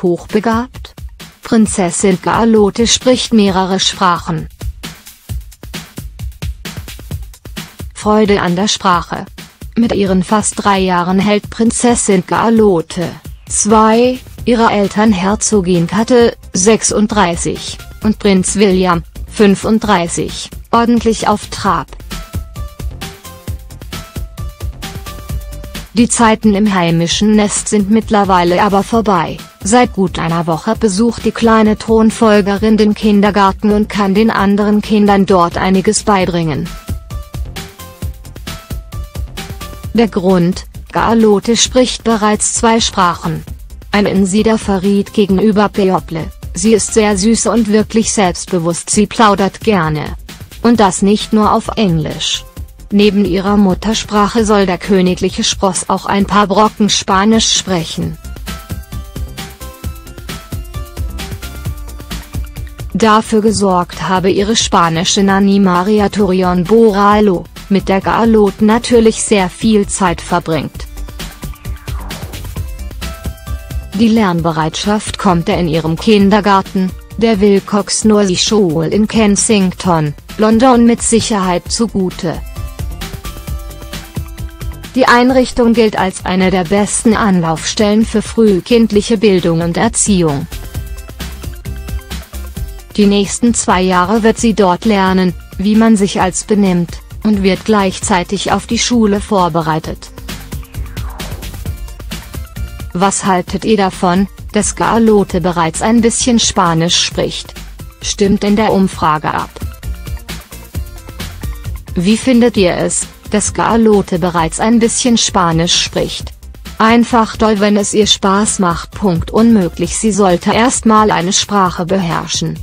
Hochbegabt? Prinzessin Galote spricht mehrere Sprachen. Freude an der Sprache. Mit ihren fast drei Jahren hält Prinzessin Galote, 2, ihrer Eltern Herzogin Katte, 36, und Prinz William, 35, ordentlich auf Trab. Die Zeiten im heimischen Nest sind mittlerweile aber vorbei. Seit gut einer Woche besucht die kleine Thronfolgerin den Kindergarten und kann den anderen Kindern dort einiges beibringen. Der Grund, Galote spricht bereits zwei Sprachen. Ein Insider verriet gegenüber People, sie ist sehr süß und wirklich selbstbewusst sie plaudert gerne. Und das nicht nur auf Englisch. Neben ihrer Muttersprache soll der königliche Spross auch ein paar Brocken Spanisch sprechen. Dafür gesorgt habe ihre spanische Nanny Maria Torion Boralo, mit der Galot natürlich sehr viel Zeit verbringt. Die Lernbereitschaft kommt er in ihrem Kindergarten, der Wilcox Nursery School in Kensington, London mit Sicherheit zugute. Die Einrichtung gilt als eine der besten Anlaufstellen für frühkindliche Bildung und Erziehung. Die nächsten zwei Jahre wird sie dort lernen, wie man sich als benimmt, und wird gleichzeitig auf die Schule vorbereitet. Was haltet ihr davon, dass Carlote bereits ein bisschen Spanisch spricht? Stimmt in der Umfrage ab. Wie findet ihr es, dass Carlote bereits ein bisschen Spanisch spricht? Einfach toll wenn es ihr Spaß macht. Punkt unmöglich sie sollte erstmal eine Sprache beherrschen.